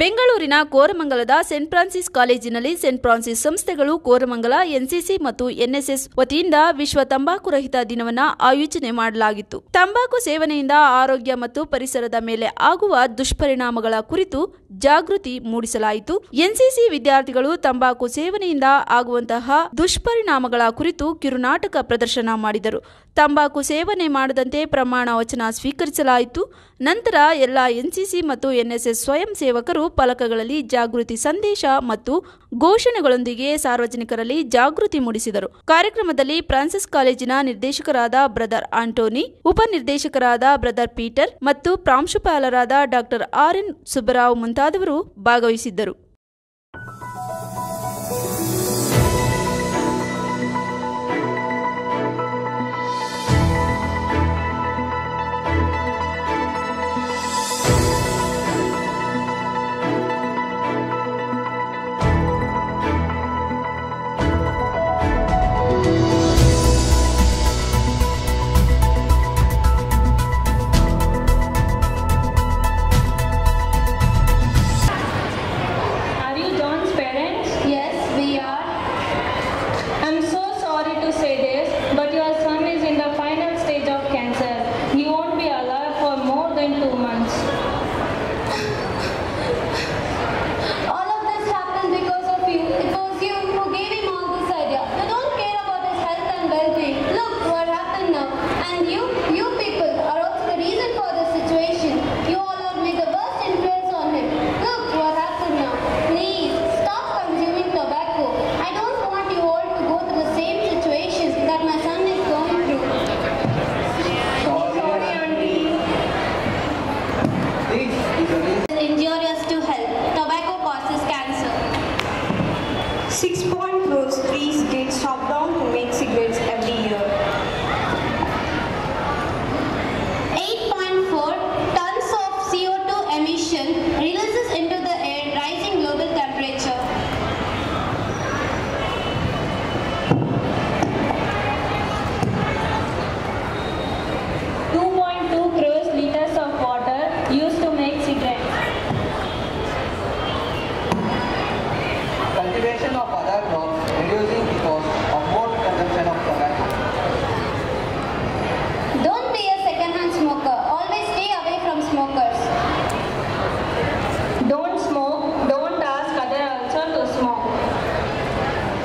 ಬೆಂಗಳೂರಿನ ಕೋರಮಂಗಲದ scent Francis ಕಾಲೇಜಿನಲ್ಲಿ ಸೆಂಟ್ ಫ್ರಾನ್ಸಿಸ್ ಸಂಸ್ಥೆಗಳು ಕೋರಮಂಗಲ, ಎನ್ಸಿಸಿ ಮತ್ತು ಎನ್ಎಸ್ಎಸ್ ವತಿಯಿಂದ ವಿಶ್ವ ತಂಬಾಕು ರಹಿತ ದಿನವನ್ನ ಆಯೋಜನೆ ಮಾಡಲಾಗಿತ್ತು. ತಂಬಾಕು ಸೇವನೆಯಿಂದ ಆರೋಗ್ಯ ಮತ್ತು ಪರಿಸರದ ಮೇಲೆ ಆಗುವ ದುಷ್ಪರಿಣಾಮಗಳ ಕುರಿತು ಜಾಗೃತಿ ಮೂಡಿಸಲಾಯಿತು. ಎನ್ಸಿಸಿ ವಿದ್ಯಾರ್ಥಿಗಳು ತಂಬಾಕು ಸೇವನೆಯಿಂದ ಆಗುವಂತಹ ದುಷ್ಪರಿಣಾಮಗಳ ಕುರಿತು ಕಿರುನಾಟಕ ಪ್ರದರ್ಶನ ಮಾಡಿದರು. ತಂಬಾಕು ಸೇವನೆ ಮಾಡದಂತೆ ಪ್ರಮಾಣ ವಚನ ಸ್ವೀಕರಿಸಲಾಯಿತು. ನಂತರ ಎಲ್ಲ ಎನ್ಸಿಸಿ ಮತ್ತು ಎನ್ಎಸ್ಎಸ್ ಸ್ವಯಂ ಸೇವಕರು ಫಲಕಗಳಲ್ಲಿ ಜಾಗೃತಿ ಸಂದೇಶ ಮತ್ತು ಘೋಷಣೆಗಳೊಂದಿಗೆ ಸಾರ್ವಜನಿಕರಲ್ಲಿ ಜಾಗೃತಿ ಮೂಡಿಸಿದರು. ಕಾರ್ಯಕ್ರಮದಲ್ಲಿ ಫ್ರಾನ್ಸಿಸ್ ಕಾಲೇಜಿನ ನಿರ್ದೇಶಕರಾದ ಬ್ರದರ್ ಆಂಟೋನಿ ಉಪನಿರ್ದೇಶಕರಾದ ಬ್ರದರ್ ಪೀಟರ್ ಮತ್ತು ಪ್ರಾಂಶುಪಾಲರಾದ ಡಾಕ್ಟರ್ ಆರ್ ಎನ್ ಸುಬ್ಬರಾವ್ ಮುಂತಾದವರು ಭಾಗವಹಿಸಿದ್ದರು. six point rules three get stopped down to make cigarettes every